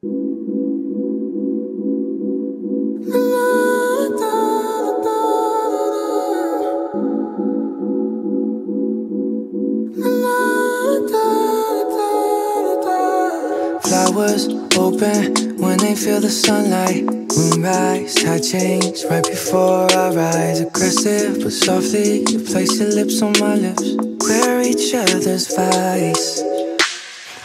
Flowers open when they feel the sunlight. Moonrise, tide change right before our eyes. Aggressive but softly, you place your lips on my lips. We're each other's vice.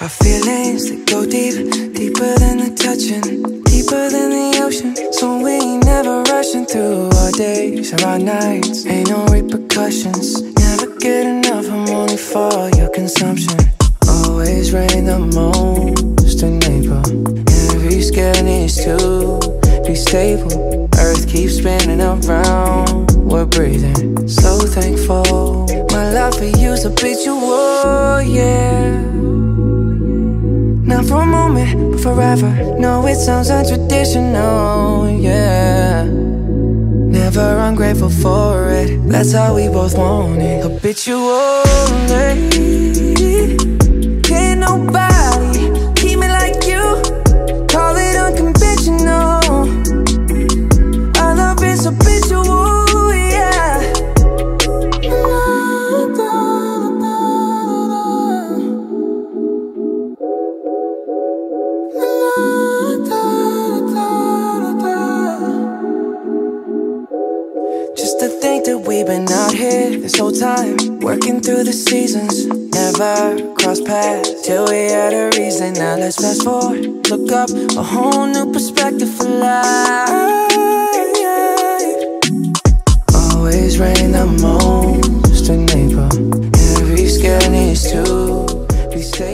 Our feelings they go deep, deeper than the touching, deeper than the ocean. So we ain't never rushing through our days or our nights. Ain't no repercussions. Never get enough. I'm only for your consumption. Always rain the most in April. Every scale needs to be stable. Earth keeps spinning around. We're breathing. So thankful. My love for you's habitual, yeah. For a moment, but forever. No, it sounds untraditional, yeah. Never ungrateful for it. That's how we both want it. Habitual, Just to think that we've been out here this whole time, working through the seasons. Never cross paths till we had a reason. Now let's fast forward, look up a whole new perspective